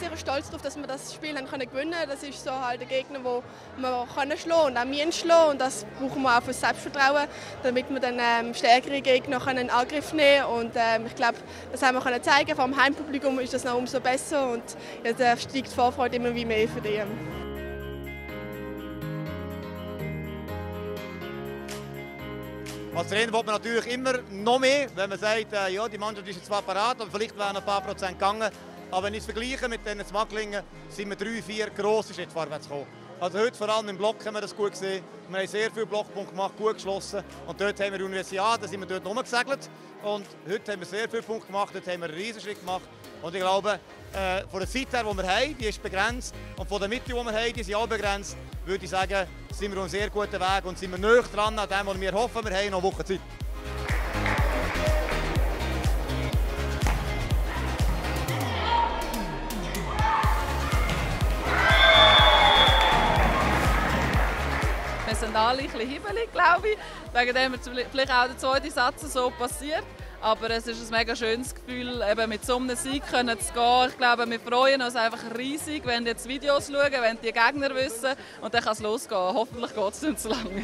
mega stolz darauf, dass wir das Spiel haben können gewinnen Das ist so halt der Gegner, den wir können schlagen und auch müssen schlagen. Und das brauchen wir auch für das Selbstvertrauen, damit wir dann ähm, stärkere Gegner können in Angriff nehmen Und ähm, ich glaube, das haben wir können zeigen. Vor dem Heimpublikum ist das noch umso besser und jetzt äh, steigt die Vorfreude immer wie mehr für die. Als Trainer will man natürlich immer noch mehr, wenn man sagt, äh, ja, die Mannschaft ist zwar parat, aber vielleicht wären ein paar Prozent gegangen. Aber wenn ich es vergleiche mit den Smacklingen, sind wir drei, vier grosse Schritte vorwärts gekommen. Also heute vor allem im Block haben wir das gut gesehen. Wir haben sehr viele Blockpunkte gemacht, gut geschlossen. Und dort haben wir Universiade, da sind wir dort rumgesegelt. Und heute haben wir sehr viele Punkte gemacht, dort haben wir einen Riesenschritt gemacht. Und ich glaube, äh, von der Zeit her, die wir haben, die ist begrenzt. Und von den Mitteln, die wir haben, die sind auch begrenzt. Würde ich sagen, sind wir auf einem sehr guten Weg und sind wir näher dran an dem, was wir hoffen. Wir haben noch eine Woche Zeit. Wir sind alle ein bisschen hibbelig, glaube ich. Wegen dem vielleicht auch der zweite Satz so passiert. Aber es ist ein mega schönes Gefühl, eben mit so einem Sieg können zu gehen. Ich glaube, wir freuen uns einfach riesig, wenn jetzt Videos schauen, wenn die Gegner wissen. Und dann kann es losgehen. Hoffentlich geht es nicht zu lange.